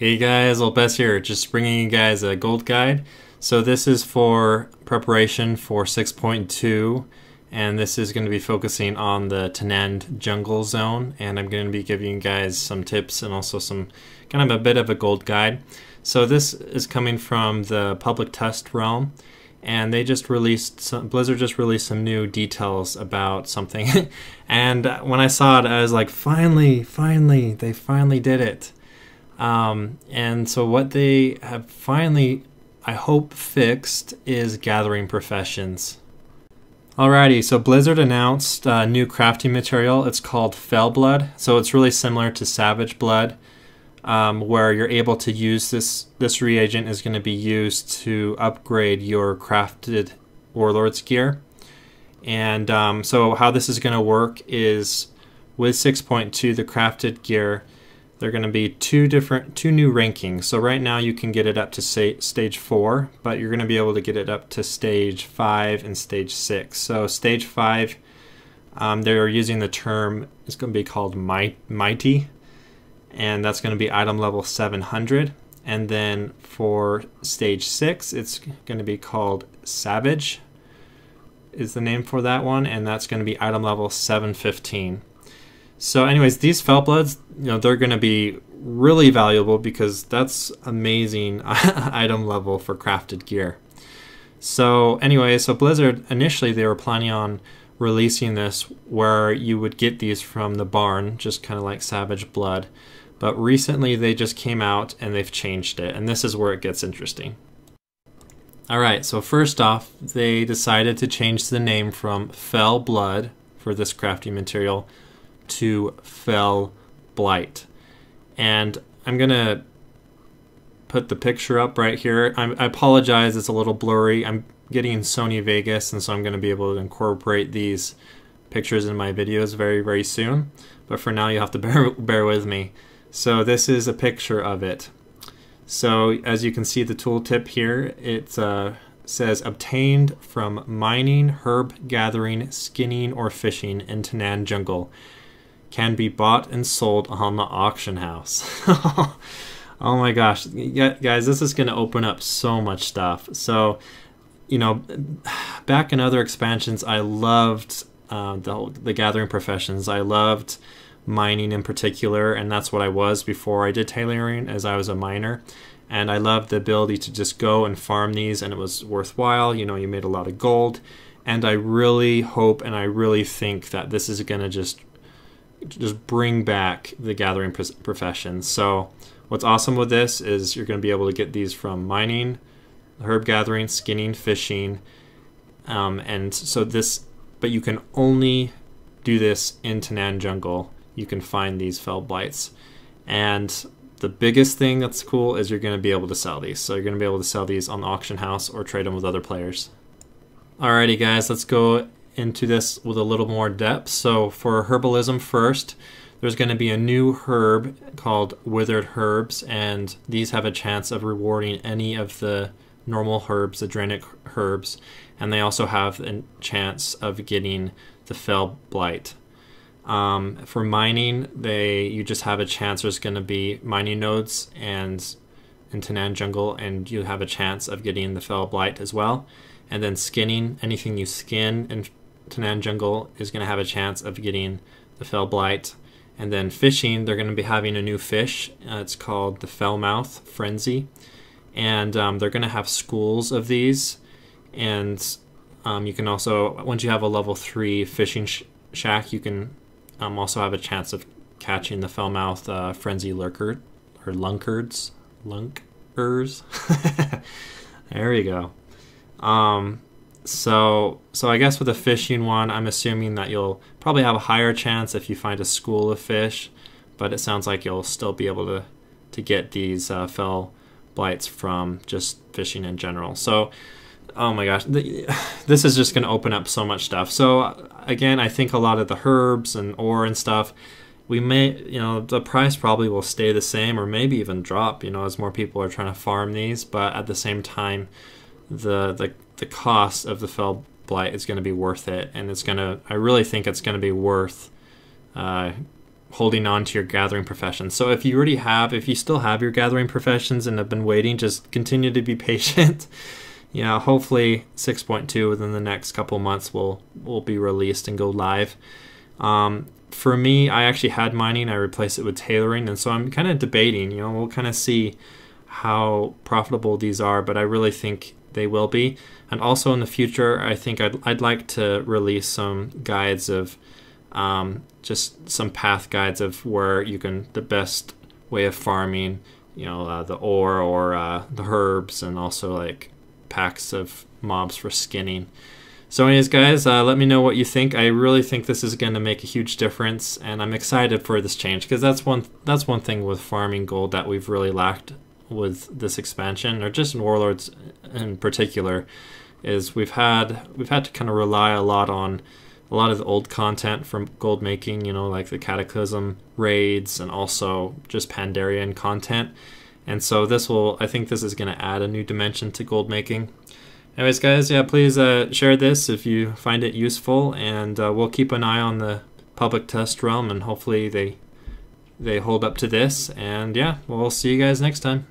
Hey guys, Lopez here, just bringing you guys a gold guide. So this is for preparation for 6.2 and this is going to be focusing on the Tanaan jungle zone and I'm going to be giving you guys some tips and also some kind of a bit of a gold guide. So this is coming from the public test realm and they just released some, Blizzard just released some new details about something and when I saw it I was like finally finally they finally did it um, and so, what they have finally, I hope, fixed is gathering professions. Alrighty, so Blizzard announced a new crafting material. It's called Fel Blood. So it's really similar to Savage Blood, um, where you're able to use this. This reagent is going to be used to upgrade your crafted Warlord's gear. And um, so how this is going to work is with 6.2, the crafted gear they're going to be two different, two new rankings. So right now you can get it up to say, stage four, but you're going to be able to get it up to stage five and stage six. So stage five, um, they're using the term, it's going to be called mighty, and that's going to be item level 700. And then for stage six, it's going to be called savage is the name for that one, and that's going to be item level 715. So, anyways, these Fel Bloods, you know, they're going to be really valuable because that's amazing item level for crafted gear. So, anyway, so Blizzard initially they were planning on releasing this where you would get these from the barn, just kind of like Savage Blood. But recently they just came out and they've changed it, and this is where it gets interesting. Alright, so first off, they decided to change the name from Fel Blood for this crafting material to Fel Blight. And I'm going to put the picture up right here. I'm, i apologize, it's a little blurry. I'm getting Sony Vegas, and so I'm going to be able to incorporate these pictures in my videos very, very soon. But for now, you'll have to bear, bear with me. So this is a picture of it. So as you can see the tooltip here, it uh, says obtained from mining, herb gathering, skinning, or fishing in Tanaan Jungle can be bought and sold on the auction house. oh my gosh, guys, this is going to open up so much stuff. So, you know, back in other expansions, I loved uh, the, the gathering professions. I loved mining in particular, and that's what I was before I did tailoring, as I was a miner. And I loved the ability to just go and farm these, and it was worthwhile. You know, you made a lot of gold. And I really hope and I really think that this is going to just just bring back the gathering profession. So what's awesome with this is you're going to be able to get these from mining, herb gathering, skinning, fishing, um, and so this. But you can only do this in Tanaan Jungle. You can find these Fel Blights, and the biggest thing that's cool is you're going to be able to sell these. So you're going to be able to sell these on the auction house or trade them with other players. Alrighty, guys, let's go into this with a little more depth. So for herbalism first, there's going to be a new herb called withered herbs, and these have a chance of rewarding any of the normal herbs, the Draenic herbs, and they also have a chance of getting the Fel Blight. Um, for mining, they you just have a chance. There's going to be mining nodes and in Tanaan Jungle, and you have a chance of getting the Fel Blight as well. And then skinning, anything you skin in Tanaan Jungle is going to have a chance of getting the Fel Blight. And then fishing, they're going to be having a new fish. Uh, it's called the Felmouth Frenzy. And um, they're going to have schools of these. And um, you can also, once you have a level 3 fishing sh- shack, you can um, also have a chance of catching the Felmouth uh, Frenzy Lurker, or Lunkards. Lunkers. there you go. Um, so so I guess with the fishing one, I'm assuming that you'll probably have a higher chance if you find a school of fish, but it sounds like you'll still be able to to get these uh, Fel Blights from just fishing in general. So oh my gosh, the, this is just going to open up so much stuff. So again, I think a lot of the herbs and ore and stuff we may you know the price probably will stay the same or maybe even drop you know as more people are trying to farm these but at the same time the the the cost of the Fel Blight is going to be worth it, and it's going to. I really think it's going to be worth uh, holding on to your gathering professions. So if you already have, if you still have your gathering professions and have been waiting, just continue to be patient. you know, hopefully 6.2 within the next couple months will will be released and go live. Um, for me, I actually had mining. I replaced it with tailoring, and so I'm kind of debating. You know, we'll kind of see how profitable these are, but I really think they will be. And also in the future, I think I'd I'd like to release some guides of um, just some path guides of where you can the best way of farming. You know, uh, the ore or uh, the herbs, and also like packs of mobs for skinning. So, anyways, guys, uh, let me know what you think. I really think this is going to make a huge difference, and I'm excited for this change because that's one that's one thing with farming gold that we've really lacked with this expansion, or just in Warlords in particular, is we've had we've had to kind of rely a lot on a lot of the old content from gold making, you know, like the Cataclysm raids and also just Pandarian content. And so this will, I think this is going to add a new dimension to gold making. Anyways, guys, yeah, please uh, share this if you find it useful, and uh, we'll keep an eye on the public test realm, and hopefully they they hold up to this. And yeah, we'll see you guys next time.